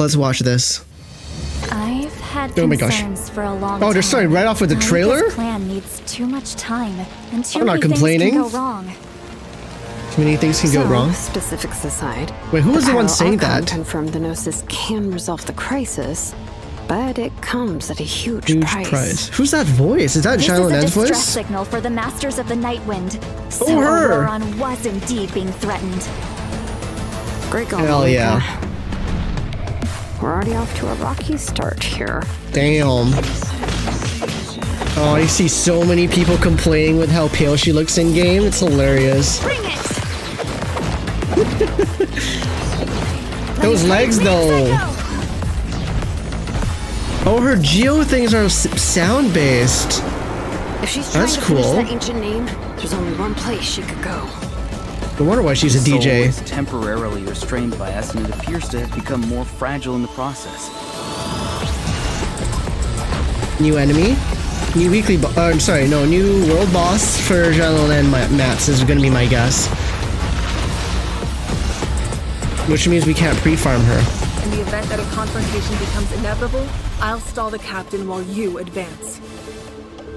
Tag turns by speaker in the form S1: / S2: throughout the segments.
S1: Let's watch this.
S2: I've had
S1: Oh my gosh.
S2: for a long
S1: Oh, they're starting right off with the
S2: Mavuika's
S1: trailer?
S2: plan needs too much time, and too
S1: I'm not
S2: many things
S1: complaining.
S2: can go wrong.
S1: Too many things can go
S3: So,
S1: wrong.
S3: Specifics aside.
S1: Wait, who was the one saying
S3: Archon
S1: that?
S3: Confirmed the Gnosis can resolve the crisis, but it comes at a huge,
S1: Huge
S3: price.
S1: prize. Who's that voice? Is that
S2: This
S1: Shiloh
S2: is a
S1: Nan's
S2: distress
S1: voice?
S2: signal for the Masters of the Night Wind. So
S1: Oh, her.
S2: Ororon was indeed being threatened.
S3: Great going.
S1: Hell
S3: Malika.
S1: yeah.
S3: We're already off to a rocky start here.
S1: Damn. Oh, I see so many people complaining with how pale she looks in game. It's hilarious.
S2: Bring it!
S1: Those legs, though. Oh, her geo things are sound based.
S3: If she's trying
S1: That's
S3: to
S1: cool.
S3: that ancient name, there's only one place she could go.
S1: No wonder why she's a
S4: Soul
S1: DJ.
S4: is temporarily restrained by us, and it appears to have become more fragile in the process.
S1: New enemy. New weekly. Bo- uh, I'm sorry, no, new world boss for Shiloh and Ma- Mats is gonna be my guess. Which means we can't pre-farm her.
S5: In the event that a confrontation becomes inevitable, I'll stall the captain while you advance.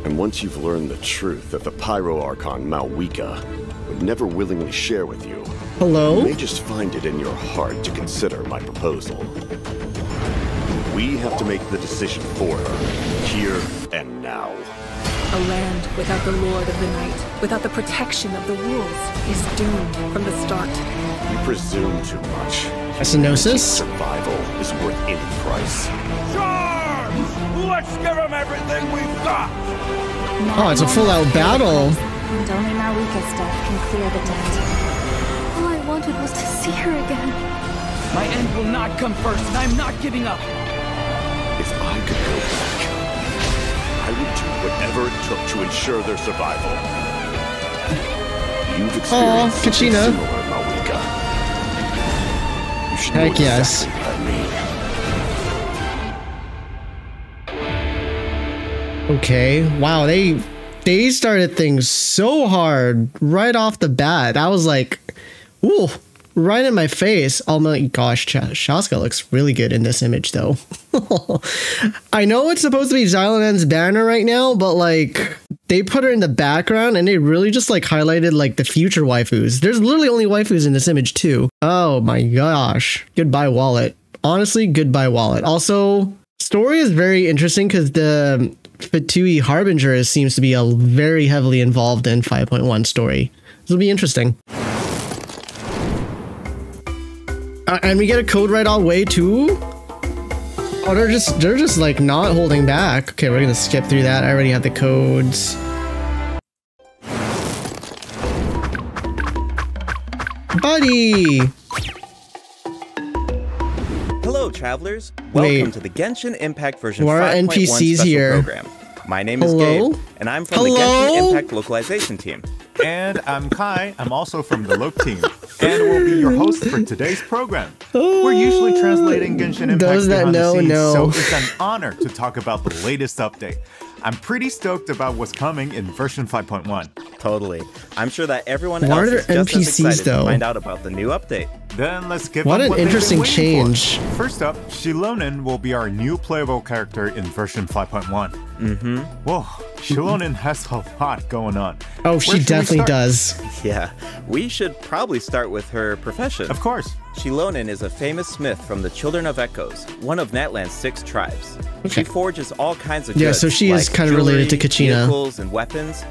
S6: And once you've learned the truth that the Pyro Archon Mavuika would never willingly share with you,
S1: Hello?
S6: you may just find it in your heart to consider my proposal. We have to make the decision for her, here and now.
S5: A land without the Lord of the Night, without the protection of the wolves, is doomed from the start.
S6: You presume too much.
S1: Estenosis?
S6: Survival is worth any price.
S7: Charge! Let's give them everything we've got!
S1: Oh, it's a full-out battle.
S2: And only Mavuika's death can clear the debt. All I wanted was to see her again.
S4: My end will not come first, and I'm not giving up.
S6: If I could go back, I would do whatever it took to ensure their survival. You've experienced something
S1: Kachina.
S6: similar, Mavuika. You should
S1: Heck
S6: know
S1: yes.
S6: what I mean.
S1: Okay. Wow, they they started things so hard right off the bat. I was like, ooh, right in my face. Oh my gosh, Ch- Chasca looks really good in this image though. I know it's supposed to be Xilonen's banner right now, but like they put her in the background and they really just like highlighted like the future waifus. There's literally only waifus in this image too. Oh my gosh. Goodbye wallet. Honestly, goodbye wallet. Also, story is very interesting because the Fatui Harbinger seems to be a very heavily involved in 5.1 story. This will be interesting. Uh, and we get a code right all way too. Oh, they're just they're just like not holding back. Okay, we're gonna skip through that. I already have the codes. Buddy!
S8: Hello, travelers.
S1: Wait.
S8: Welcome to the Genshin Impact version
S1: Who are
S8: 5.1
S1: NPCs
S8: special
S1: here?
S8: program. My name
S1: Hello?
S8: is Gabe, and I'm from the Genshin Impact localization team.
S9: And I'm Kai. I'm also from the loc team, and we'll be your host for today's program. We're usually translating Genshin Impact
S1: Those that
S9: behind the
S1: know,
S9: scenes,
S1: know.
S9: so it's an honor to talk about the latest update. I'm pretty stoked about what's coming in version 5.1.
S8: Totally. I'm sure that everyone
S1: Why
S8: else
S1: are
S8: is
S1: there
S8: just as
S1: NPCs
S8: excited
S1: though?
S8: to find out about the new update.
S9: Then let's give
S1: What an
S9: what
S1: interesting
S9: waiting for.
S1: change.
S9: First up, Xilonen will be our new playable character in version 5.1. Mm-hmm. Whoa, Xilonen has a lot going on.
S1: Oh,
S9: Where
S1: she definitely does.
S8: Yeah, we should probably start with her profession.
S9: Of course.
S8: Xilonen is a famous smith from the Children of Echoes, one of Natlan's six tribes.
S1: Okay.
S8: She forges all kinds of
S1: Yeah,
S8: goods,
S1: so she is
S8: like
S1: kinda related to
S8: jewelry,
S1: Kachina.
S8: Vehicles and weapons.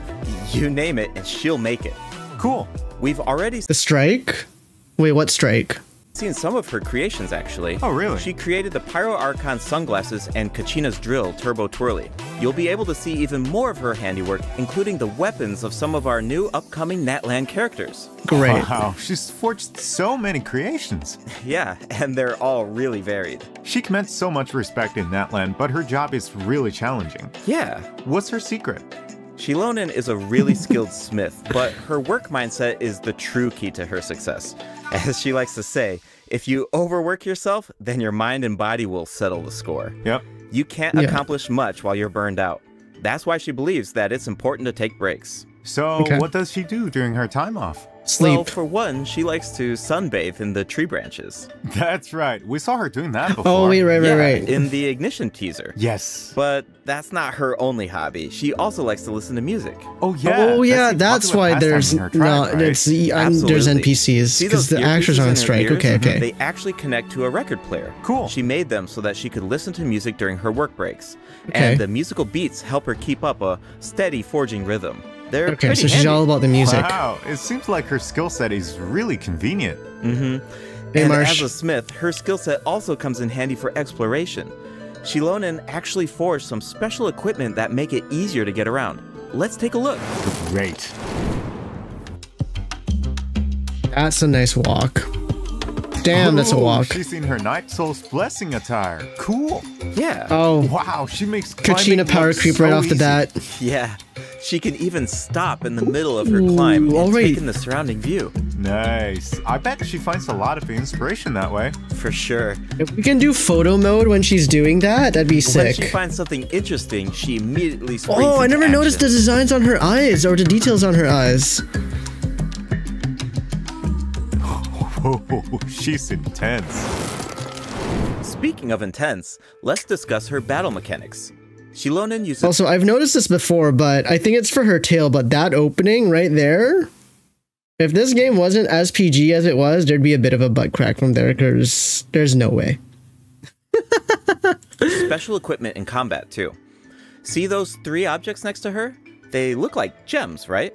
S8: You name it, and she'll make it.
S9: Cool.
S8: We've already
S1: The strike? Wait, what strike?
S8: seen some of her creations actually.
S9: Oh, really?
S8: She created the Pyro Archon sunglasses and Kachina's drill Turbo Twirly. You'll be able to see even more of her handiwork, including the weapons of some of our new upcoming Natlan characters.
S1: Great.
S9: Wow, she's forged so many creations.
S8: Yeah, and they're all really varied.
S9: She commands so much respect in Natlan, but her job is really challenging.
S8: Yeah,
S9: What's her secret?
S8: Xilonen is a really skilled smith, but her work mindset is the true key to her success. As she likes to say, if you overwork yourself, then your mind and body will settle the score.
S9: Yep.
S8: You can't
S1: Yeah.
S8: accomplish much while you're burned out. That's why she believes that it's important to take breaks.
S9: So,
S1: Okay.
S9: what does she do during her time off?
S1: Sleep.
S8: Well, for one, she likes to sunbathe in the tree branches.
S9: That's right. We saw her doing that before.
S1: oh wait, right, right,
S8: Yeah,
S1: right.
S8: In the ignition teaser.
S9: Yes.
S8: But that's not her only hobby. She also likes to listen to music.
S9: Oh yeah.
S1: oh yeah,
S9: a
S1: that's why there's
S9: in tribe,
S1: no.
S9: right?
S1: It's um, there's
S8: Absolutely.
S1: NPCs because the actors are on strike.
S8: ears?
S1: Okay, okay.
S8: They actually connect to a record player.
S9: Cool.
S8: She made them so that she could listen to music during her work breaks.
S1: Okay.
S8: And the musical beats help her keep up a steady forging rhythm. They're
S1: Okay,
S8: pretty
S1: so she's
S8: handy.
S1: all about the music.
S9: Wow, it seems like her skill set is really convenient.
S8: Mm-hmm.
S1: Hey,
S8: and
S1: Marsh.
S8: as a smith, her skill set also comes in handy for exploration. Xilonen actually forged some special equipment that make it easier to get around. Let's take a look.
S9: Great.
S1: That's a nice walk. Damn, that's a
S9: Oh,
S1: walk.
S9: She's in her Night Soul's Blessing attire. Cool.
S8: Yeah.
S1: Oh,
S9: Wow, she makes
S1: Kachina
S9: climbing
S1: power creep
S9: so
S1: right off the bat.
S8: Yeah. She can even stop in the middle of her climb
S1: Ooh,
S8: and
S1: alright.
S8: take in the surrounding view.
S9: Nice. I bet she finds a lot of inspiration that way.
S8: For sure.
S1: if we can do photo mode when she's doing that, that'd be
S8: When
S1: sick.
S8: she finds something interesting, she immediately springs
S1: Oh, I
S8: into
S1: never noticed the designs on her eyes or the details on her eyes.
S9: Oh, she's intense.
S8: Speaking of intense, let's discuss her battle mechanics. Xilonen uses
S1: Also, I've noticed this before, but I think it's for her tail. But that opening right there, if this game wasn't as PG as it was, there'd be a bit of a butt crack from there. Because there's no way.
S8: special equipment in combat too. See those three objects next to her? They look like gems, right?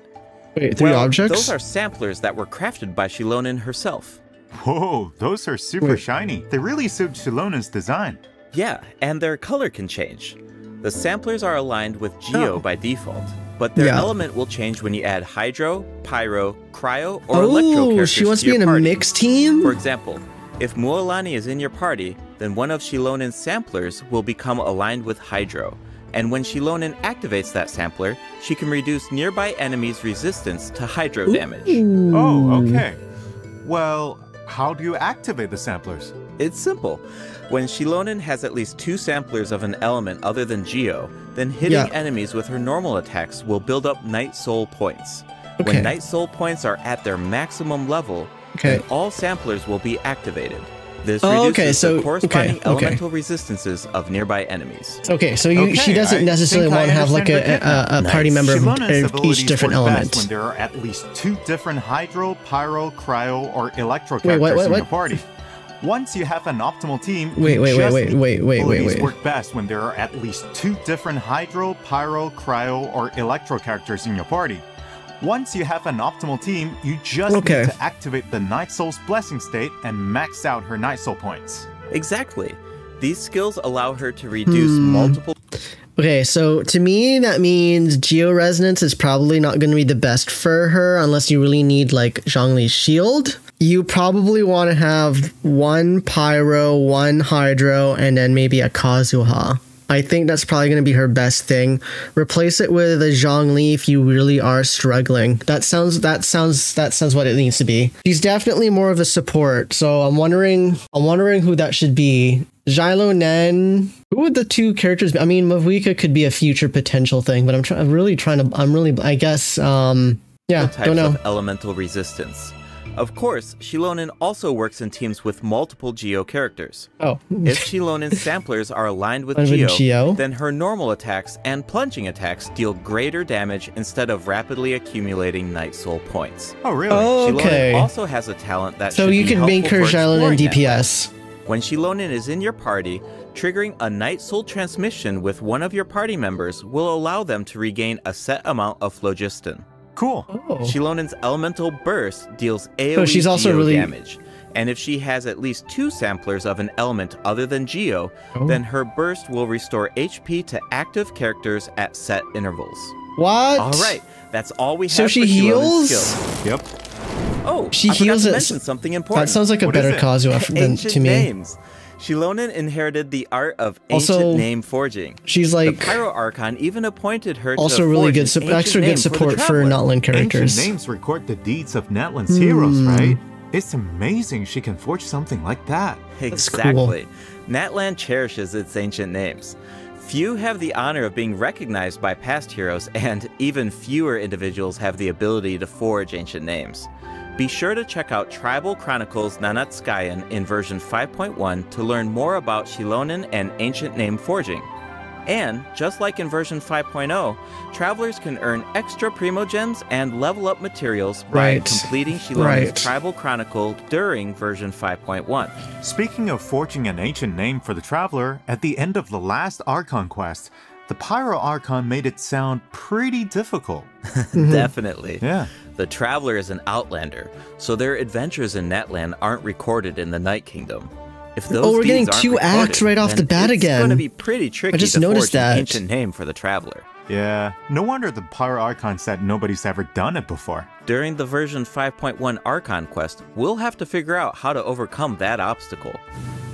S1: Wait, three
S8: well,
S1: objects?
S8: Those are samplers that were crafted by Xilonen herself.
S9: Whoa, those are super
S1: Wait.
S9: shiny. They really suit Xilonen's design.
S8: Yeah, and their color can change. The samplers are aligned with Geo
S9: Oh.
S8: by default, but their
S1: Yeah.
S8: element will change when you add Hydro, Pyro, Cryo, or oh, Electro
S1: oh,
S8: characters
S1: she wants to
S8: to
S1: be
S8: your
S1: in a
S8: party.
S1: mixed team.
S8: For example, if Mualani is in your party, then one of Xilonen's samplers will become aligned with Hydro. And when Xilonen activates that sampler, she can reduce nearby enemies' resistance to Hydro damage.
S9: Oh, okay. Well, how do you activate the samplers?
S8: It's simple. When Xilonen has at least two samplers of an element other than Geo, then hitting
S1: Yeah.
S8: enemies with her normal attacks will build up Night Soul points.
S1: Okay.
S8: When Night Soul points are at their maximum level,
S1: Okay.
S8: then all samplers will be activated. This
S1: Oh,
S8: reduces
S1: okay, so-
S8: the corresponding
S1: okay, okay.
S8: elemental resistances of nearby enemies.
S1: Okay, so you,
S9: Okay,
S1: she
S9: I
S1: doesn't necessarily
S9: think I
S1: want to have like
S9: understand her
S1: a,
S9: tip
S1: a, a party
S8: Nice.
S1: member of
S9: Xilonen's
S1: of
S9: abilities
S1: each different
S9: work best
S1: element.
S9: when there are at least two different hydro, pyro, cryo, or electro
S1: Wait,
S9: characters
S1: what, what,
S9: in your
S1: what?
S9: party. Once you have an optimal team,
S1: Wait, wait, wait, wait, wait, wait, wait, wait.
S9: work best when there are at least two different hydro, pyro, cryo, or electro characters in your party. Once you have an optimal team, you just
S1: Okay.
S9: need to activate the Night Soul's Blessing state and max out her Night Soul points.
S8: Exactly. These skills allow her to reduce
S1: Hmm.
S8: multiple
S1: Okay, so to me that means Geo Resonance is probably not going to be the best for her unless you really need like Zhongli's shield. You probably want to have one Pyro, one Hydro, and then maybe a Kazuha. I think that's probably going to be her best thing. Replace it with a Zhongli if you really are struggling. That sounds that sounds that sounds what it needs to be. She's definitely more of a support. So I'm wondering I'm wondering who that should be. Xilonen. Who would the two characters be? I mean, Mavuika could be a future potential thing, but I'm, try- I'm really trying to. I'm really. I guess. Um. Yeah. Don't know.
S8: of elemental resistance. Of course, Xilonen also works in teams with multiple Geo characters.
S1: Oh.
S8: If Xilonen's samplers are aligned with Geo,
S1: Geo.
S8: then her normal attacks and plunging attacks deal greater damage instead of rapidly accumulating Night Soul points.
S9: Oh, really?
S1: Oh, okay.
S8: Xilonen also has a talent that
S1: So
S8: should
S1: you
S8: be
S1: could make her
S8: for
S1: Xylo and
S8: exploring that
S1: DPS.
S8: When Xilonen is in your party, triggering a Night Soul transmission with one of your party members will allow them to regain a set amount of phlogiston.
S9: Cool.
S1: Oh.
S8: Xilonen's elemental burst deals AoE
S1: she's also
S8: Geo
S1: really-
S8: damage. And if she has at least two samplers of an element other than Geo,
S1: Oh.
S8: then her burst will restore HP to active characters at set intervals.
S1: What?
S8: All right, that's all we have
S1: So she
S8: for Xilonen's
S1: heals?
S8: skills.
S9: Yep.
S8: Oh,
S1: She
S8: I forgot
S1: heals
S8: to
S1: it-
S8: mention something important.
S1: That sounds like a
S9: What is
S1: better
S9: it?
S1: Kazuha than to me.
S8: names. Xilonen inherited the art of ancient
S1: Also,
S8: name forging.
S1: She's like
S8: the
S1: like
S8: Pyro Archon even appointed her
S1: also
S8: to
S1: really
S8: forge
S1: good,
S8: an
S1: sup-
S8: ancient
S1: extra good support for
S8: traveler.
S1: Natlan characters.
S9: Ancient names record the deeds of Natlan's heroes, hmm. right? It's amazing she can forge something like that.
S1: cool.
S8: Exactly. Natlan cherishes its ancient names. Few have the honor of being recognized by past heroes, and even fewer individuals have the ability to forge ancient names. Be sure to check out Tribal Chronicles Nanatzcayan in version 5.1 to learn more about Xilonen and ancient name forging. And, just like in version 5.0, travelers can earn extra Primo Gems and level up materials by completing Xilonen's
S1: Right.
S8: Tribal Chronicle during version 5.1.
S9: Speaking of forging an ancient name for the traveler, at the end of the last Archon quest, the Pyro Archon made it sound pretty difficult. Mm-hmm.
S8: Definitely.
S9: Yeah.
S8: The Traveler is an outlander, so their adventures in Natlan aren't recorded in the Night Kingdom. If oh, those
S1: Oh, we're
S8: deeds
S1: getting
S8: aren't
S1: two
S8: recorded,
S1: acts right off
S8: then
S1: the bat
S8: it's going to be pretty tricky
S1: just
S8: to
S1: noticed
S8: forge an
S1: that.
S8: ancient name for the Traveler.
S9: Yeah, no wonder the Pyro Archon said nobody's ever done it before.
S8: During the version 5.1 Archon quest, we'll have to figure out how to overcome that obstacle.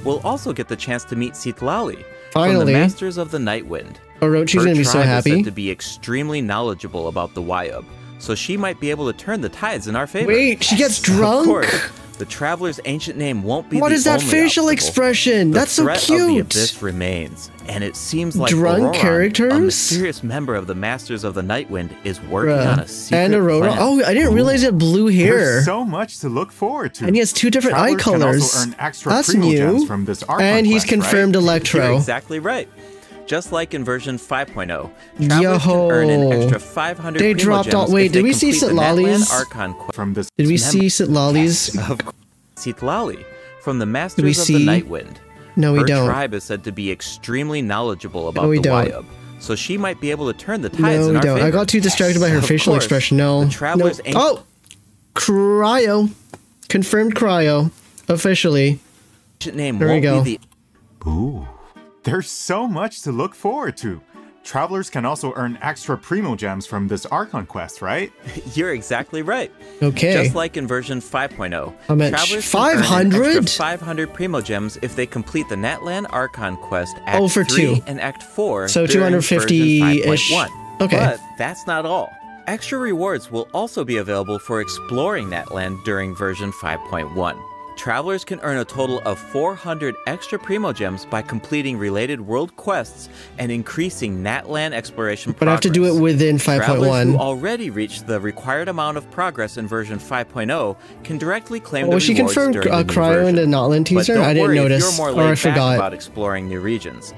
S8: We'll also get the chance to meet Citlali from the Masters of the Night Wind.
S1: Oh, Orochi's
S8: Her
S1: gonna be so
S8: tribe is
S1: happy.
S8: said to be extremely knowledgeable about the Wayob, so she might be able to turn the tides in our favor.
S1: Wait, she gets drunk?
S8: Of course, the traveler's ancient name won't be
S1: What
S8: the
S1: is that
S8: only
S1: facial
S8: obstacle.
S1: expression?
S8: The
S1: That's so
S8: threat Of the
S1: cute.
S8: abyss remains, and it seems like
S1: Drunk
S8: Ororon, a mysterious member of the Masters of the Night Wind, is working
S1: Bruh.
S8: on a secret
S1: And Aurora.
S8: plan.
S1: Oh, I didn't realize he had blue hair.
S9: There's so much to look forward to.
S1: and he has two different eye
S9: Travelers can
S1: colors.
S9: also earn extra
S1: That's
S9: Primo gems
S1: new.
S9: from this Archon
S1: and he's
S9: quest, right?
S1: confirmed
S8: You're
S1: Electro.
S8: exactly right. Just like in version 5.0, travelers can earn an extra 500
S1: They dropped all-
S8: gems
S1: wait, did we see
S8: complete
S1: Citlali's?
S8: Natlan Archon quest.
S9: From this
S1: Did we see Citlali's?
S8: of Citlali from the Masters
S1: we
S8: of
S1: see-
S8: the Nightwind.
S1: No, we
S8: Her
S1: don't.
S8: Her tribe is said to be extremely knowledgeable about no,
S1: we
S8: the
S1: don't.
S8: Wayob, so she might be able to turn the tides
S1: No,
S8: in
S1: we
S8: our
S1: don't. I got too distracted by her
S8: Of
S1: facial
S8: course,
S1: expression. No. no. Oh! Cryo. Confirmed cryo. Officially.
S8: name
S1: There we go.
S8: the
S9: Ooh, there's so much to look forward to. Travelers can also earn extra Primo gems from this Archon quest, right?
S8: You're exactly right.
S1: Okay.
S8: Just like in version 5.0,
S1: How much?
S8: travelers can earn
S1: 500?
S8: extra 500 Primo Gems if they complete the Natlan Archon quest Act
S1: Oh, for
S8: 3
S1: two.
S8: and Act 4
S1: So
S8: during
S1: 250-ish.
S8: version 5.1.
S1: Okay.
S8: But that's not all. Extra rewards will also be available for exploring Natlan during version 5.1. Travelers can earn a total of 400 extra Primo Gems by completing related world quests and increasing Natlan exploration progress.
S1: But I have to do it
S8: progress.
S1: within
S8: Travelers who
S1: 5.1.
S8: already reached the required amount of progress in version 5.0 can directly claim
S1: Oh,
S8: the
S1: was she
S8: rewards
S1: confirmed
S8: during
S1: uh,
S8: the new
S1: cryo in
S8: version.
S1: the
S8: Natlan
S1: teaser? I didn't
S8: worry
S1: notice.
S8: You're more
S1: Or I forgot.
S8: about exploring new regions.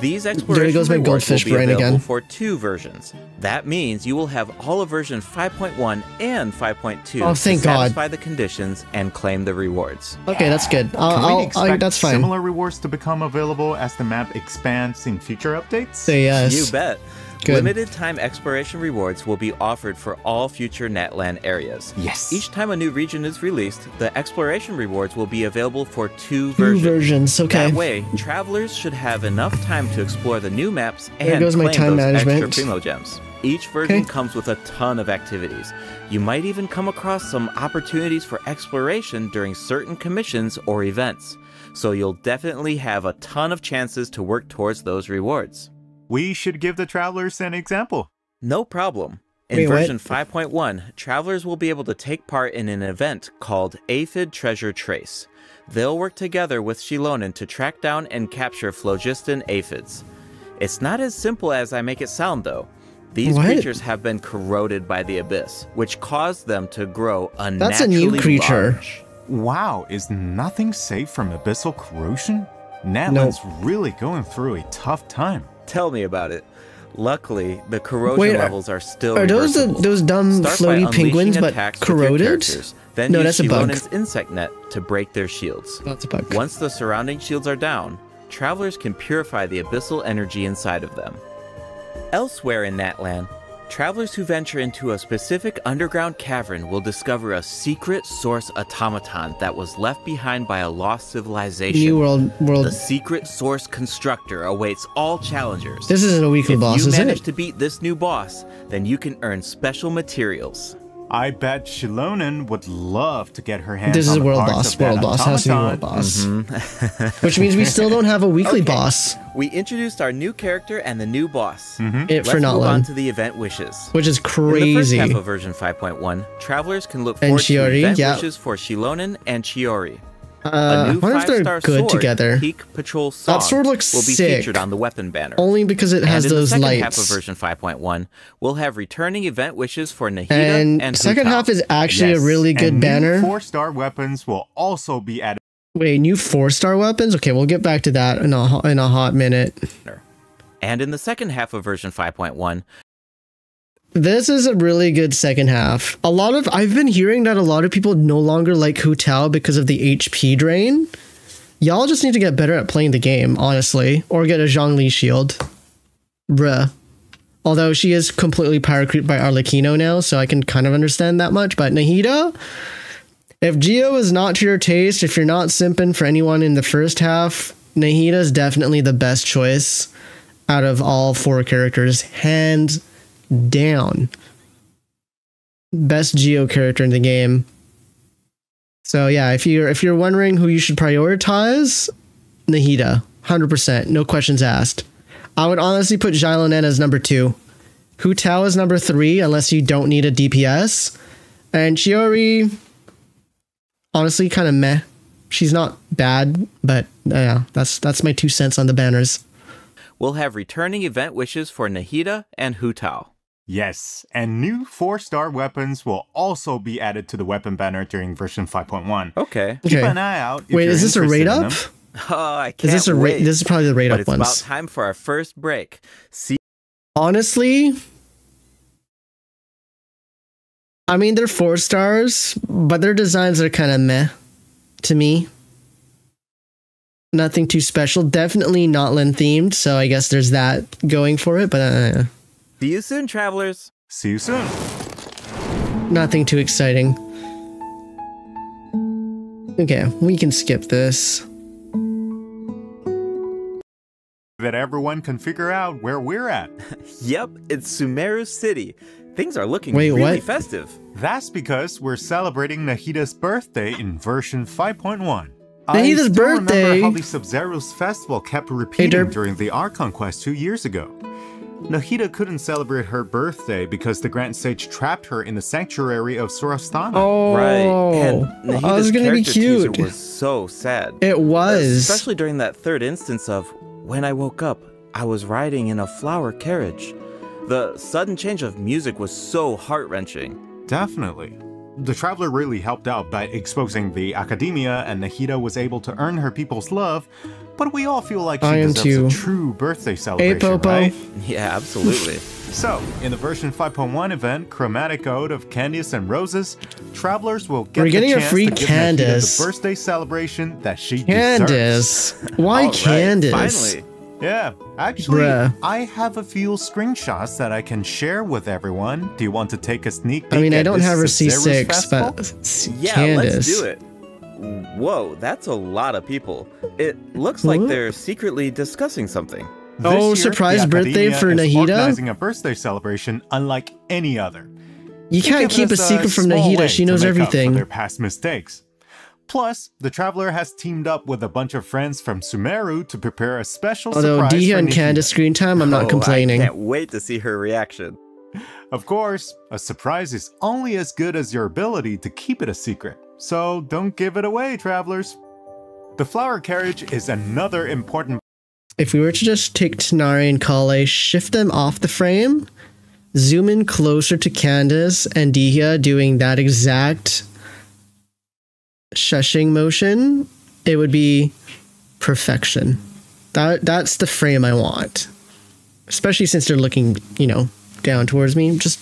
S8: These
S1: There
S8: exploration
S1: goes my
S8: rewards will
S1: goldfish
S8: be
S1: brain
S8: available
S1: again.
S8: for two versions. That means you will have all of version 5.1 and 5.2
S1: Oh, thank
S8: to
S1: God.
S8: satisfy the conditions and claim the rewards.
S1: Okay, that's good. I'll,
S9: Can we
S1: I'll,
S9: expect
S1: I'll, that's fine.
S9: similar rewards to become available as the map expands in future updates?
S1: Say yes.
S8: You bet.
S1: Good.
S8: Limited time exploration rewards will be offered for all future Natlan areas.
S9: Yes.
S8: Each time a new region is released, the exploration rewards will be available for two
S1: Two
S8: versions.
S1: versions. Okay.
S8: That way, travelers should have enough time to explore the new maps
S1: There
S8: and
S1: goes my
S8: claim
S1: time
S8: those
S1: management.
S8: extra Primo Gems. Each version
S1: Okay.
S8: comes with a ton of activities. You might even come across some opportunities for exploration during certain commissions or events. So you'll definitely have a ton of chances to work towards those rewards.
S9: We should give the travelers an example.
S8: No problem. In
S1: Wait,
S8: version 5.1, travelers will be able to take part in an event called Aphid Treasure Trace. They'll work together with Xilonen to track down and capture phlogiston aphids. It's not as simple as I make it sound, though. These
S1: What?
S8: creatures have been corroded by the abyss, which caused them to grow unnaturally
S1: That's a new creature.
S8: large.
S9: Wow, is nothing safe from abyssal corrosion? Natlan's really going through a tough time.
S8: Tell me about it. Luckily, the corrosion
S1: Wait,
S8: levels are still
S1: Are those the, those dumb
S8: Start
S1: floaty penguins but
S8: attacks with your
S1: corroded?
S8: Then
S1: No,
S8: use
S1: that's a bug.
S8: Insect net to break their shields.
S1: That's a bug.
S8: Once the surrounding shields are down, travelers can purify the abyssal energy inside of them. Elsewhere in Natlan, travelers who venture into a specific underground cavern will discover a secret source automaton that was left behind by a lost civilization.
S1: New world world.
S8: The secret source constructor awaits all challengers.
S1: This isn't a weekly
S8: if
S1: boss,
S8: you manage to beat this new boss, then you can earn special materials.
S9: I bet Xilonen would love to get her hands
S1: This
S9: on
S1: is a
S9: the
S1: world
S9: parts
S1: boss.
S9: of that
S1: World boss has to be world
S9: automaton.
S1: boss. Mm-hmm. Which means we still don't have a weekly
S8: Okay.
S1: boss.
S8: We introduced our new character and the new boss. Mm-hmm.
S1: It
S8: Let's
S1: for
S8: move on to the event wishes.
S1: which is crazy.
S8: In the first half of version 5.1, travelers can look
S1: And
S8: forward to event
S1: yeah.
S8: wishes for Xilonen and Chiori.
S1: Uh,
S8: A
S1: I
S8: new
S1: wonder if they're
S8: five-star
S1: good
S8: sword,
S1: together.
S8: Peak Patrol Song,
S1: That sword looks
S8: will be
S1: sick.
S8: featured on the weapon banner.
S1: Only because it has
S8: and in
S1: those
S8: the second
S1: lights.
S8: half of version 5.1, we'll have returning event wishes for Nahida
S1: and,
S8: and,
S1: second
S8: Hu
S1: half is actually
S9: Yes,
S1: a really good
S9: and
S1: banner.
S9: Four star weapons will also be added.
S1: Wait, new four star weapons? Okay, we'll get back to that in a in a hot minute.
S8: And in the second half of version 5.1,
S1: This is a really good second half. A lot of I've been hearing that a lot of people no longer like Hu Tao because of the HP drain. Y'all just need to get better at playing the game, honestly, or get a Zhongli shield. Bruh. Although she is completely power creeped by Arlecchino now, so I can kind of understand that much. But Nahida, if Geo is not to your taste, if you're not simping for anyone in the first half, Nahida is definitely the best choice out of all four characters, hands down. Best Geo character in the game. So yeah, if you're if you're wondering who you should prioritize, Nahida, hundred percent, no questions asked. I would honestly put Xilonen as number two. Hu Tao is number three, unless you don't need a DPS. And Chiori, honestly, kind of meh. She's not bad, but uh, yeah, that's that's my two cents on the banners.
S8: we'll have returning event wishes for Nahida and Hu Tao.
S9: Yes, and new four star weapons will also be added to the weapon banner during version 5.1.
S8: Okay.
S9: Keep
S1: Okay.
S9: an eye out. if
S1: Wait,
S9: you're
S1: is this a
S9: interested
S1: rate up?
S8: Oh, I can't
S1: this a
S8: wait.
S1: This is probably the rate
S8: but
S1: up
S8: it's
S1: ones.
S8: about time for our first break. See
S1: Honestly, I mean they're four stars, but their designs are kind of meh to me. Nothing too special. Definitely not Lin themed, so I guess there's that going for it. But uh,
S8: see you soon, travelers.
S9: See you soon.
S1: nothing too exciting. Okay, we can skip this.
S9: That everyone can figure out where we're at.
S8: Yep, it's Sumeru City. Things are looking
S1: Wait,
S8: really
S1: what?
S8: festive.
S9: That's because we're celebrating Nahida's birthday in version 5.1.
S1: Nahida's
S9: I still
S1: birthday?
S9: remember how the Sabzeruz festival kept repeating
S1: Derp.
S9: during the Archon quest two years ago. Nahida couldn't celebrate her birthday because the Grand Sage trapped her in the sanctuary of Surasthana.
S1: Oh,
S8: Right. And
S1: I
S8: Nahida's oh,
S1: was gonna be
S8: character teaser
S1: cute.
S8: was so sad.
S1: It was.
S8: Especially during that third instance of when I woke up, I was riding in a flower carriage. The sudden change of music was so heart wrenching.
S9: Definitely. The Traveler really helped out by exposing the Academia, and Nahida was able to earn her people's love, but we all feel like she
S1: I
S9: deserves
S1: too.
S9: a true birthday celebration,
S1: Popo.
S9: right?
S8: Yeah, absolutely.
S9: So, in the version 5.1 event, Chromatic Ode of Candice and Roses, travelers will get
S1: We're
S9: the
S1: getting a free
S9: to give Nahida the birthday celebration that she deserves.
S1: Candace. Why
S8: Candice?
S1: Candace?
S8: finally.
S9: Yeah, actually,
S1: Bruh.
S9: I have a few screenshots that I can share with everyone. Do you want to take a sneak peek?
S1: I mean, I don't have her
S9: Cesare's
S1: C6,
S9: festival?
S1: but
S8: Yeah,
S1: Candace.
S8: let's do it. Whoa, that's a lot of people. It looks like
S1: What?
S8: they're secretly discussing something.
S9: This
S1: Oh,
S9: year,
S1: surprise
S9: the
S1: birthday for
S9: is
S1: Nahida?
S9: Organizing a birthday celebration unlike any other.
S1: You can't keep a
S9: us
S1: secret from
S9: small
S1: Nahida. She knows
S9: make up for
S1: everything.
S9: their past mistakes. Plus, the traveler has teamed up with a bunch of friends from Sumeru to prepare a special
S1: Although
S9: surprise
S1: Dehya
S9: for
S1: and Candace screen time, I'm not
S8: Oh,
S1: complaining.
S8: I can't wait to see her reaction.
S9: Of course, a surprise is only as good as your ability to keep it a secret, so don't give it away, travelers. The flower carriage is another important
S1: If we were to just take Tighnari and Kale, shift them off the frame, zoom in closer to Candace and Dehya doing that exact shushing motion, it would be perfection. That that's the frame I want. Especially since they're looking, you know, down towards me. Just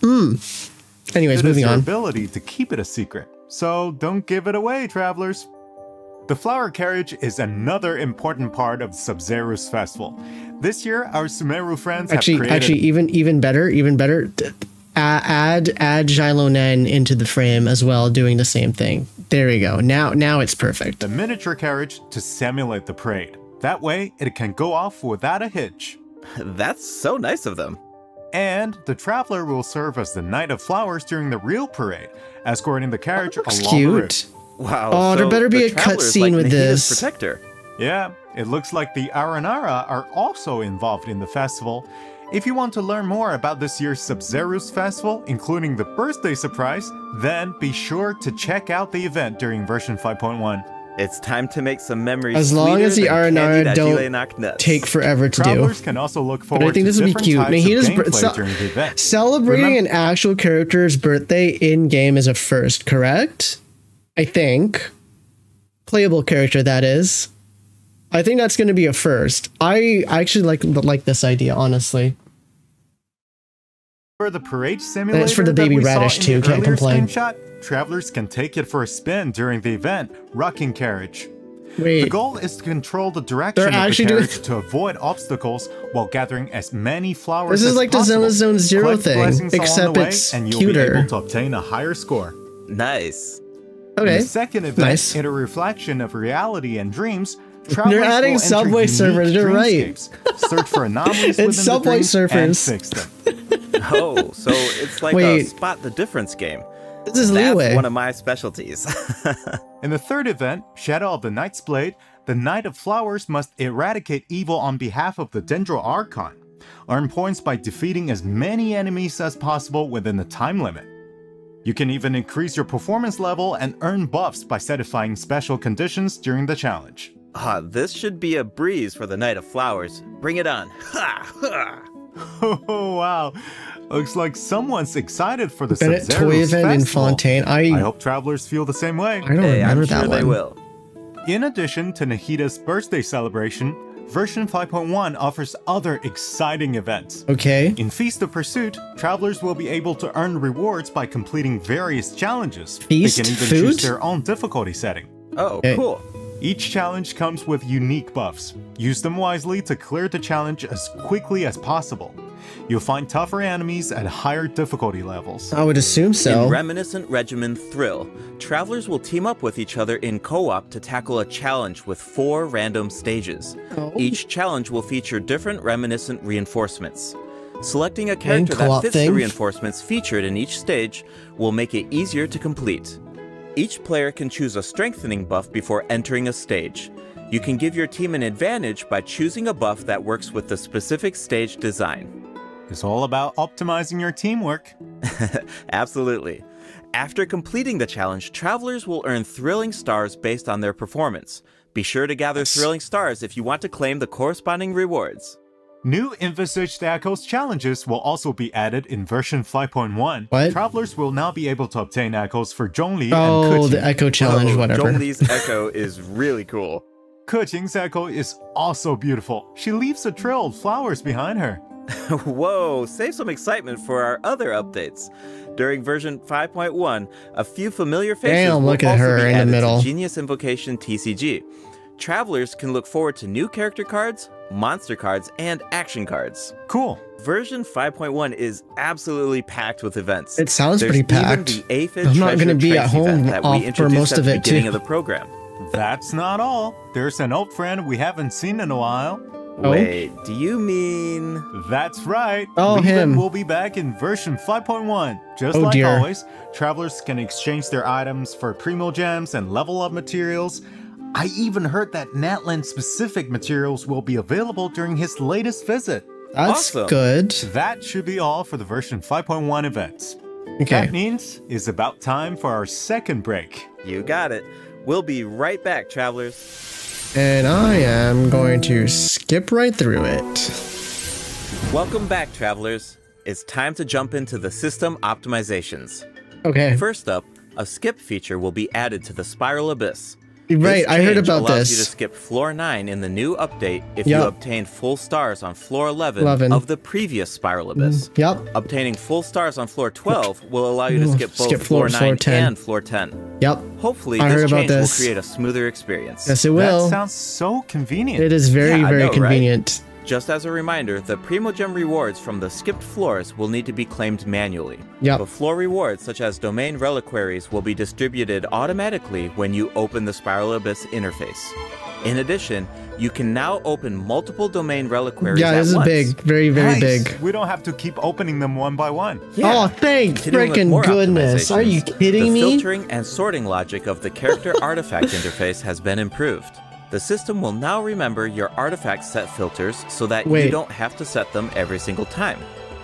S1: mm. Anyways,
S9: as
S1: moving
S9: your
S1: on.
S9: ability to keep it a secret, so don't give it away, travelers. The flower carriage is another important part of Sabzeruz festival. This year, our Sumeru friends
S1: Actually,
S9: have created
S1: actually, even even better, even better. D- a- Add add Xilonen into the frame as well, doing the same thing. There we go. Now now it's perfect.
S9: the miniature carriage to simulate the parade. That way, it can go off without a hitch.
S8: That's so nice of them.
S9: And the traveler will serve as the Knight of Flowers during the real parade, escorting the carriage
S1: Looks
S9: along the route.
S1: cute.
S8: Wow.
S1: Oh, there better be
S8: the
S1: a cutscene
S8: like
S1: with
S8: Nahida's
S1: this.
S8: Protector.
S9: Yeah, it looks like the Aranara are also involved in the festival. If you want to learn more about this year's Sabzeruz festival, including the birthday surprise, then be sure to check out the event during version 5.1.
S8: It's time to make some memories.
S1: As long as the
S8: sweeter than
S1: Aranara
S8: candied
S1: don't
S8: Ajilenakh nuts.
S1: take forever to do.
S9: Travelers can also look forward
S1: But I think
S9: to
S1: this would be cute.
S9: types
S1: Nahida's
S9: of
S1: bir-
S9: gameplay
S1: ce-
S9: during the event.
S1: Celebrating
S9: Remem-
S1: an actual character's birthday in game is a first, correct? I think. Playable character, that is. I think that's going to be a first. I actually like like this idea, honestly.
S9: For the parade simulator
S1: That's for the baby
S9: we
S1: radish too, can't
S9: earlier
S1: complain.
S9: Screenshot, travelers can take it for a spin during the event, rocking carriage.
S1: Wait,
S9: The goal is to control the direction
S1: They're
S9: of the
S1: actually doing-
S9: carriage to avoid obstacles while gathering as many flowers
S1: This is
S9: as
S1: like the
S9: possible.
S1: Zenless Zone Zero
S9: Collect
S1: thing, except
S9: the way,
S1: it's
S9: and you'll
S1: cuter.
S9: be able to obtain a higher score.
S8: Nice.
S1: okay.
S9: In the second event,
S1: Nice.
S9: in a reflection of reality and dreams, travelers
S1: They're adding Subway
S9: unique
S1: Surfers, you're right.
S9: Search for anomalies
S1: It's
S9: within
S1: Subway
S9: the dreams and
S1: Surfers.
S9: fix them.
S8: Oh, so it's like a
S1: Wait.
S8: spot the difference game.
S1: This is
S8: That's
S1: leeway.
S8: one of my specialties.
S9: In the third event, Shadow of the Knight's Blade, the Knight of Flowers must eradicate evil on behalf of the Dendro Archon. Earn points by defeating as many enemies as possible within the time limit. You can even increase your performance level and earn buffs by satisfying special conditions during the challenge.
S8: Ah, this should be a breeze for the Night of Flowers. Bring it on. Ha! Ha!
S9: Oh wow, looks like someone's excited for the
S1: Bennett
S9: Sabzeruz
S1: Toy event in. Fontaine. I
S9: I hope travelers feel the same way.
S1: I don't
S8: Hey,
S1: remember
S8: I'm sure
S1: that
S8: they will.
S9: In addition to Nahida's birthday celebration, version 5.1 offers other exciting events.
S1: Okay.
S9: In Feast of Pursuit, travelers will be able to earn rewards by completing various challenges.
S1: Feast
S9: they can even
S1: food?
S9: choose their own difficulty setting.
S8: Oh,
S1: Okay.
S8: cool.
S9: Each challenge comes with unique buffs. Use them wisely to clear the challenge as quickly as possible. You'll find tougher enemies at higher difficulty levels.
S1: I would assume so.
S8: In Reminiscent Regimen Thrill, travelers will team up with each other in co op to tackle a challenge with four random stages.
S1: Oh.
S8: Each challenge will feature different reminiscent reinforcements. Selecting a character that fits
S1: thing.
S8: the reinforcements featured in each stage will make it easier to complete. Each player can choose a strengthening buff before entering a stage. You can give your team an advantage by choosing a buff that works with the specific stage design.
S9: It's all about optimizing your teamwork.
S8: Absolutely. After completing the challenge, travelers will earn thrilling stars based on their performance. Be sure to gather thrilling stars if you want to claim the corresponding rewards.
S9: New envisaged Echoes challenges will also be added in version 5.1.
S1: What?
S9: Travelers will now be able to obtain Echoes for Zhongli
S1: Oh,
S9: and Keqing.
S1: the Echo Challenge,
S8: Oh,
S1: whatever.
S8: Zhongli's Echo is really cool.
S9: Keqing's Echo is also beautiful. She leaves a trail of flowers behind her.
S8: Whoa, save some excitement for our other updates. During version 5.1, a few familiar faces
S1: Damn,
S8: will
S1: look at
S8: also
S1: her
S8: be
S1: in the middle.
S8: to Genius Invocation TCG. Travelers can look forward to new character cards, monster cards, and action cards.
S9: Cool.
S8: Version 5.1 is absolutely packed with events.
S1: It sounds
S8: There's
S1: pretty
S8: even
S1: packed.
S8: the Aphid
S1: I'm not gonna be at home
S8: event that we
S1: off for most
S8: at
S1: of
S8: the
S1: it,
S8: beginning
S1: too.
S8: of the program.
S9: That's not all. There's an old friend we haven't seen in a while.
S1: Oh.
S8: Wait, do you mean
S9: That's right.
S1: Oh,
S9: Leaven
S1: him.
S9: will be back in version 5.1. Just
S1: Oh,
S9: like
S1: dear.
S9: always, travelers can exchange their items for primo gems and level up materials. I even heard that Natlan specific materials will be available during his latest visit.
S1: That's
S8: Awesome.
S1: good.
S9: That should be all for the version 5.1 events.
S1: Okay.
S9: That means it's about time for our second break.
S8: you got it? We'll be right back, travelers.
S1: And I am going to skip right through it.
S8: Welcome back, travelers. It's time to jump into the system optimizations.
S1: Okay.
S8: First up, a skip feature will be added to the Spiral Abyss.
S1: Right, I heard
S8: change
S1: about
S8: allows you to skip floor 9 in the new update if
S1: Yup.
S8: you obtained full stars on floor 11,
S1: 11.
S8: of the previous Spiral Abyss.
S1: Mm, yep.
S8: Obtaining full stars on floor 12 will allow you to skip both
S1: skip
S8: floor,
S1: floor-
S8: 9
S1: floor 10.
S8: and floor 10.
S1: Yep.
S8: Hopefully,
S1: I
S8: this
S1: heard about
S8: change
S1: this.
S8: will create a smoother experience.
S1: Yes, it will.
S9: That sounds so convenient.
S1: It is very,
S8: Yeah,
S1: very
S8: know, right?
S1: Convenient.
S8: Just as a reminder, the Primogem rewards from the skipped floors will need to be claimed manually.
S1: Yep.
S8: But floor rewards, such as domain reliquaries, will be distributed automatically when you open the Spiral Abyss interface. In addition, you can now open multiple domain reliquaries
S1: Yeah,
S8: at
S1: this is
S8: once.
S1: big. Very, very
S9: Nice.
S1: big.
S9: We don't have to keep opening them one by one.
S8: Yeah.
S1: Oh, thank
S8: Continuing with
S1: freaking goodness. Are you kidding
S8: the
S1: me?
S8: The filtering and sorting logic of the character artifact interface has been improved. The system will now remember your artifact set filters so that
S1: Wait.
S8: you don't have to set them every single time.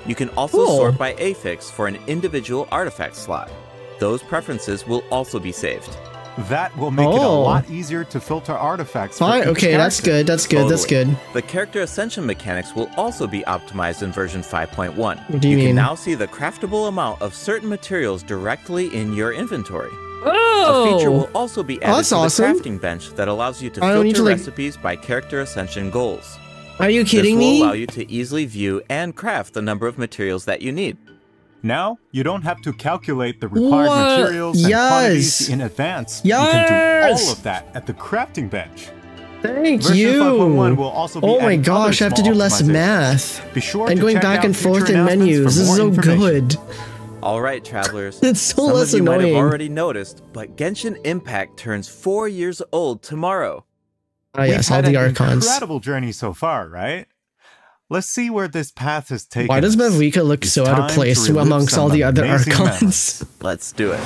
S8: You can also
S1: Cool.
S8: sort by affix for an individual artifact slot. Those preferences will also be saved.
S9: That will make it a
S1: Oh.
S9: lot easier to filter artifacts.
S1: Fine.
S9: each
S1: Okay, that's good. That's good. That's good.
S8: The character ascension mechanics will also be optimized in version 5.1.
S1: What do you mean?
S8: can now see the craftable amount of certain materials directly in your inventory.
S5: Oh!
S8: A feature will oh! also be oh, added
S1: that's
S8: to the crafting bench that allows you to
S1: I
S8: filter
S1: to, like-
S8: recipes by character ascension goals.
S1: Are you kidding me?
S8: this will
S1: me?
S8: allow you to easily view and craft the number of materials that you need.
S9: Now, you don't have to calculate the required
S1: What?
S9: materials and
S1: Yes.
S9: quantities in advance. You can do all of that at the crafting bench.
S1: Thank
S9: Version
S1: you.
S9: 5.1 will also be
S1: oh my gosh, I have to do less math.
S9: Be sure
S1: And
S9: to
S1: going back and forth in menus. This is so good.
S8: All right, travelers.
S1: It's so
S8: Some
S1: less
S8: of you might have already noticed, but Genshin Impact turns four years old tomorrow.
S1: Ah, yes,
S9: We've
S1: all
S9: had
S1: the
S9: an
S1: archons.
S9: incredible journey so far, right? Let's see where this path has taken
S1: Why does
S9: us.
S1: Mavuika look
S9: It's
S1: so out of place amongst all the other archons?
S8: Let's do it.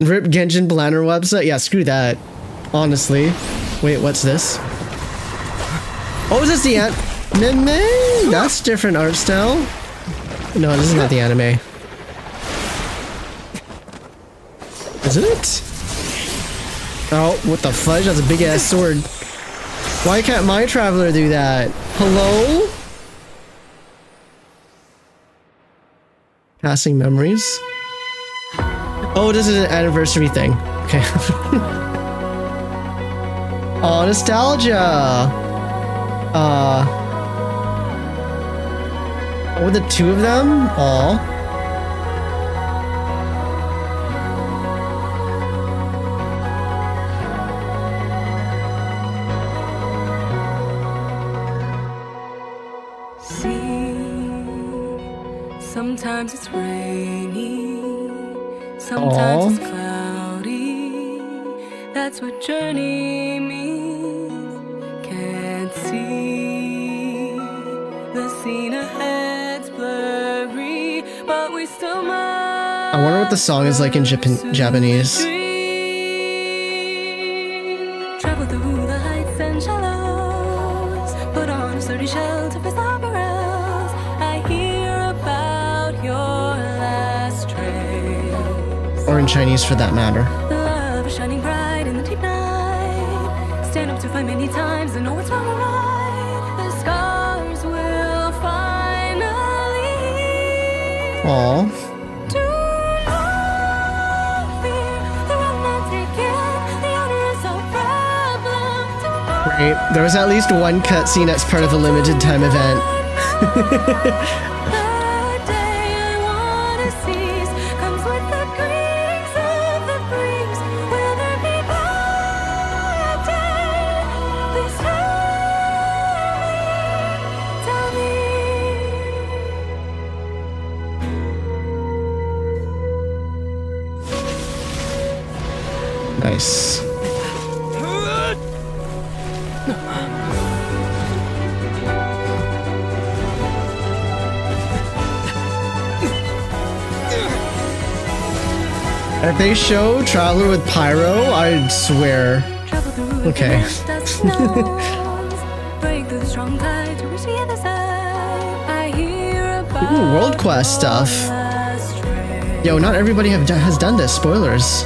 S1: Rip Genshin Planner website? Yeah, screw that. Honestly. Wait, what's this? Oh, is this the ant? Meme? That's different art style. No, this is not the anime. Is it? Oh, what the fudge? That's a big ass sword. Why can't my traveler do that? Hello? Passing memories? Oh, this is an anniversary thing. Okay. oh, nostalgia. Uh. Oh, the two of them? Aw.
S5: Sometimes it's rainy, sometimes
S1: Aw.
S5: it's cloudy. That's what journey means. Can't see the scene ahead's
S1: I wonder what the song is like in Japan- Japanese.
S5: Travel through the heights and shallows. Put on a sturdy shell to face the perils. I hear about your last trail.
S1: Or in Chinese for that matter.
S5: Love
S1: There was at least one cutscene that's part of a limited time event. If they show Traveler with Pyro, I'd swear. Okay.
S5: the mist that snows. Break through the strong tide to reach the other side. I hear about
S1: Ooh, World Quest stuff. Yo, not everybody have has done this. Spoilers.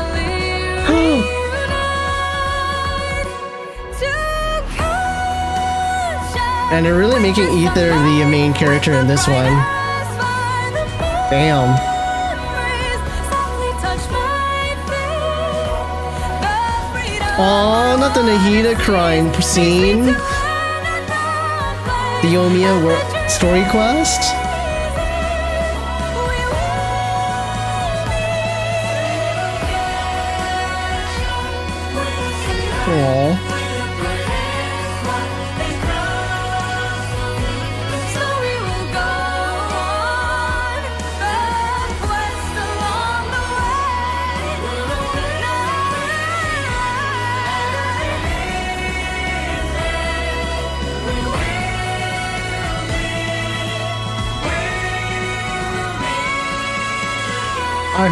S1: And they're really making Aether the main character in this one. Damn. Oh, not the Nahida crying scene. The Yoimiya wor- story quest. Aww.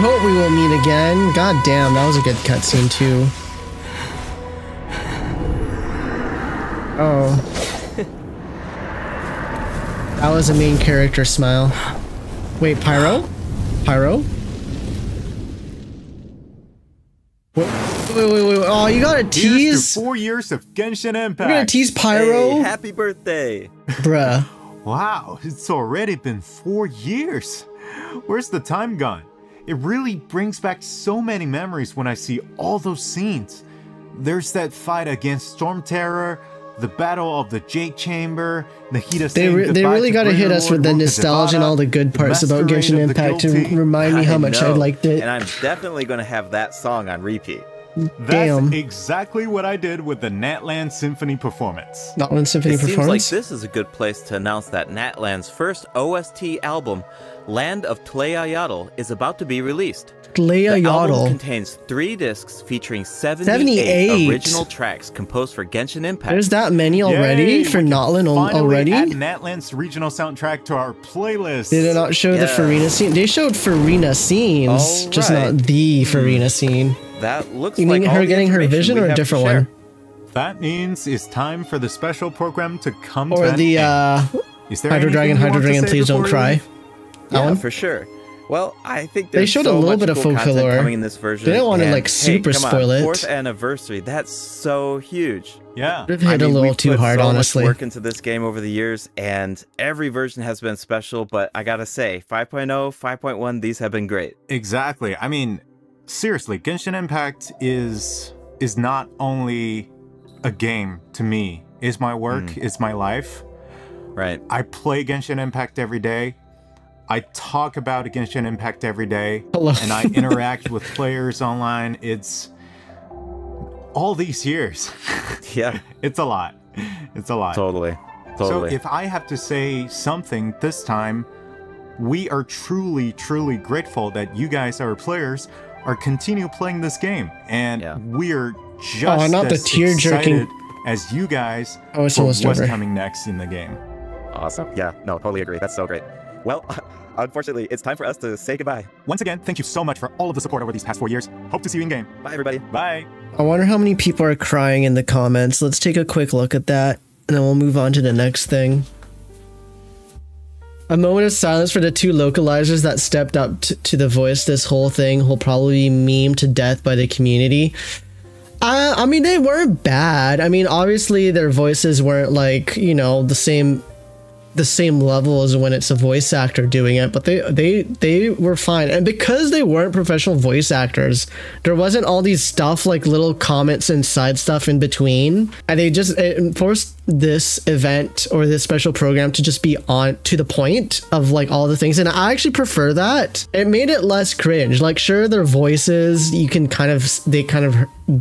S1: Hope we will meet again. God damn, that was a good cutscene too. Oh. That was a main character smile. Wait, Pyro? Pyro? Wait, wait, wait, wait. Oh, you gotta tease?
S9: to four years of Genshin Impact.
S1: You're gonna tease Pyro?
S8: Hey, happy birthday!
S1: Bruh.
S9: Wow, it's already been four years. Where's the time gone? It really brings back so many memories when I see all those scenes. There's that fight against Storm Terror, the battle of the Jade Chamber, Nahida
S1: They,
S9: saying
S1: re- they really got to hit
S9: Greater
S1: us with the
S9: Ruka
S1: nostalgia and all the good
S9: the
S1: parts about Genshin Impact to remind me how much I
S8: know,
S1: liked it.
S8: And I'm definitely going to have that song on repeat.
S9: That's
S1: Damn.
S9: exactly what I did with the Natlan Symphony performance.
S1: Not one symphony
S8: it seems like this is a good place to announce that Natlan's first OST album, Land of Tleayatl, is about to be released.
S1: Leia
S8: the album contains three discs featuring 78,
S1: 78.
S8: original tracks composed for Genshin Impact.
S1: There's that many already
S9: Yay,
S1: for
S9: Natlan can finally
S1: already.
S9: Add Natlan's regional soundtrack to our playlist.
S1: Did it not show the Furina scene? They showed Furina scenes, just
S8: Alright.
S1: not the Furina scene.
S8: That looks
S1: You
S8: like
S1: mean her getting her vision or a different one?
S9: That means it's time for the special program to come to
S1: Or
S9: an
S1: the
S9: end.
S1: uh,
S9: Is there
S1: Hydro
S9: anything
S1: Dragon,
S9: you
S1: Hydro Dragon, please don't cry.
S9: leave?
S1: That
S8: yeah,
S1: one?
S8: for sure. Well, I think
S1: They
S8: there's
S1: showed a little
S8: much
S1: bit of
S8: cool
S1: folk
S8: content coming in this version.
S1: They don't wanna,
S8: and,
S1: like,
S8: hey,
S1: super
S8: on,
S1: spoil it.
S8: Fourth anniversary. That's so huge.
S9: Yeah.
S1: They've hit a little too hard,
S8: so
S1: honestly.
S8: Much work into this game over the years, and every version has been special. But I gotta say, 5.0, 5.1, these have been great.
S9: Exactly. I mean, seriously, Genshin Impact is is not only a game to me. It's my work,
S1: Hmm.
S9: it's my life.
S8: Right.
S9: I play Genshin Impact every day. I talk about Genshin Impact every day.
S1: Hello.
S9: And I interact with players online. It's all these years.
S8: Yeah.
S9: it's a lot. It's a lot.
S8: Totally. Totally.
S9: So if I have to say something this time, we are truly, truly grateful that you guys, our players, are continue playing this game, and we're oh, just
S1: Oh, not the
S9: as
S1: tear-jerking-
S9: as you guys
S1: Oh, it's
S9: for what's
S1: over.
S9: coming next in the game.
S8: Awesome. Yeah. No, totally agree. That's so great. Well, unfortunately, it's time for us to say goodbye.
S9: Once again, thank you so much for all of the support over these past four years. Hope to see you in game.
S8: Bye, everybody.
S9: Bye.
S1: I wonder how many people are crying in the comments. Let's take a quick look at that, and then we'll move on to the next thing. A moment of silence for the two localizers that stepped up to the voice. This whole thing will probably be memed to death by the community. Uh, I mean, they weren't bad. I mean, obviously their voices weren't like you know the same, the same level as when it's a voice actor doing it. But they they they were fine, and because they weren't professional voice actors, there wasn't all these stuff like little comments and side stuff in between, and they just it forced this event or this special program to just be on to the point of like all the things. And i actually prefer that. It made it less cringe. Like sure their voices you can kind of they kind of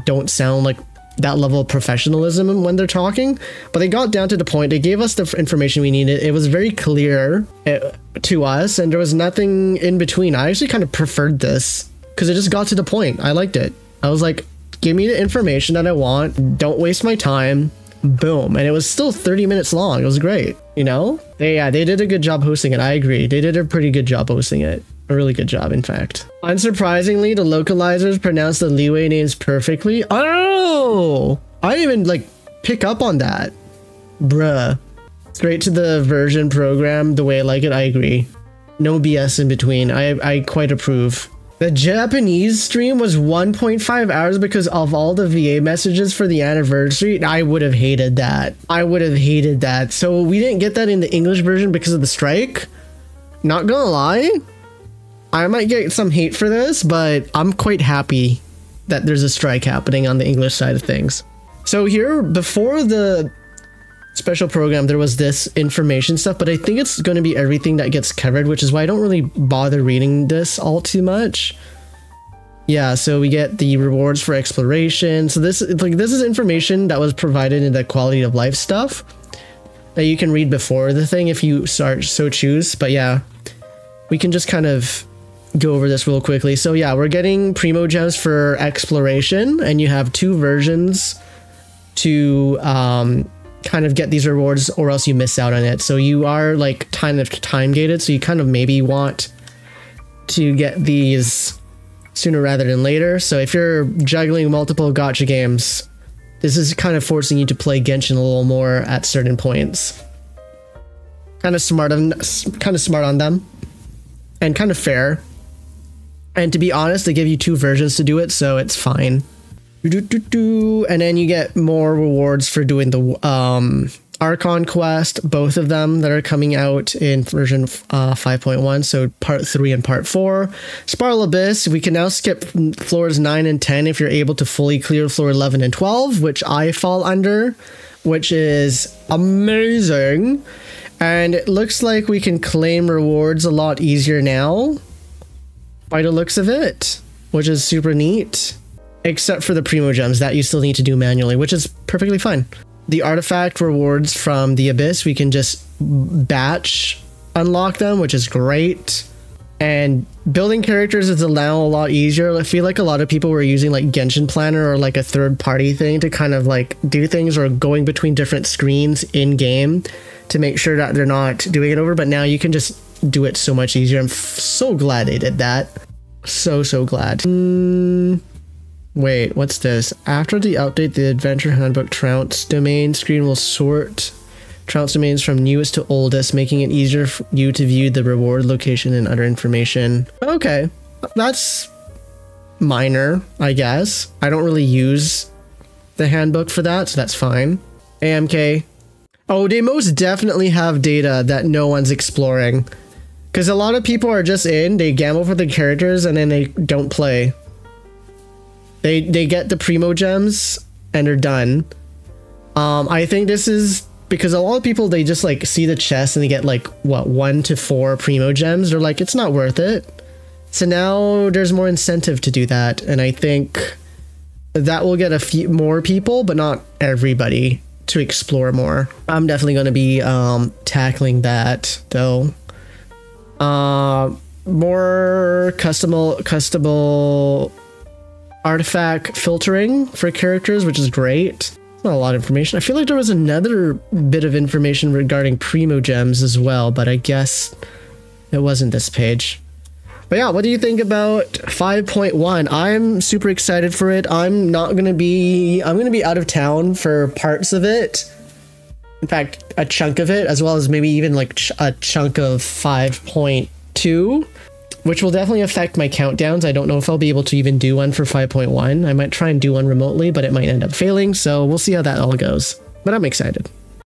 S1: don't sound like that level of professionalism when they're talking but they got down to the point they gave us the information we needed. It was very clear uh, to us and there was nothing in between. I actually kind of preferred this because it just got to the point. I liked it. I was like give me the information that i want. Don't waste my time. Boom. And it was still 30 minutes long. It was great you know? They yeah they did a good job hosting it. I agree. They did a pretty good job hosting it a really good job in fact unsurprisingly the localizers pronounce the Liyue names perfectly oh i didn't even like pick up on that bruh straight to the version program the way i like it i agree no bs in between i i quite approve the Japanese stream was 1.5 hours because of all the VA messages for the anniversary. I would have hated that. I would have hated that. So we didn't get that in the English version because of the strike. Not gonna lie, I might get some hate for this, but I'm quite happy that there's a strike happening on the English side of things. So here, before the special program, there was this information stuff, but I think it's going to be everything that gets covered, which is why I don't really bother reading this all too much. Yeah, so we get the rewards for exploration. So this like this is information that was provided in the quality of life stuff that you can read before the thing if you start so choose. But yeah, we can just kind of go over this real quickly. So yeah, we're getting primo gems for exploration, and you have two versions to um, kind of get these rewards, or else you miss out on it. So you are like kind of time gated, so you kind of maybe want to get these sooner rather than later. So if you're juggling multiple gacha games, this is kind of forcing you to play Genshin a little more at certain points. Kind of smart on kind of smart on them. And kind of fair. And to be honest, they give you two versions to do it, so it's fine. And then you get more rewards for doing the um, Archon quest, both of them that are coming out in version uh, 5.1, so part 3 and part 4. Spiral Abyss, we can now skip floors 9 and 10 if you're able to fully clear floor 11 and 12, which I fall under, which is amazing. And it looks like we can claim rewards a lot easier now by the looks of it, which is super neat. Except for the Primogems that you still need to do manually, which is perfectly fine. The artifact rewards from the Abyss, we can just batch unlock them, which is great. And building characters is now a lot easier. I feel like a lot of people were using like Genshin Planner or like a third party thing to kind of like do things or going between different screens in game to make sure that they're not doing it over. But now you can just do it so much easier. I'm so glad they did that. So, so glad. Mm, wait, what's this? After the update, the Adventure Handbook Trounce domain screen will sort Trounce domains from newest to oldest, making it easier for you to view the reward location and other information. Okay, that's minor, I guess. I don't really use the handbook for that, so that's fine. AMK. Oh, they most definitely have data that no one's exploring. Because a lot of people are just in, they gamble for the characters, and then they don't play. They they get the primo gems and they're done. Um, I think this is because a lot of people they just like see the chest and they get like what one to four Primogems. They're like, it's not worth it. So now there's more incentive to do that, and I think that will get a few more people, but not everybody to explore more. I'm definitely going to be um, tackling that though. Uh, more customable, customable artifact filtering for characters, which is great. It's Not a lot of information. I feel like there was another bit of information regarding Primogems as well, but I guess it wasn't this page. But yeah, what do you think about 5.1? I'm super excited for it. I'm not going to be I'm going to be out of town for parts of it. In fact, a chunk of it as well as maybe even like ch a chunk of 5.2, which will definitely affect my countdowns. I don't know if I'll be able to even do one for 5.1. I might try and do one remotely, but it might end up failing, so we'll see how that all goes. But I'm excited.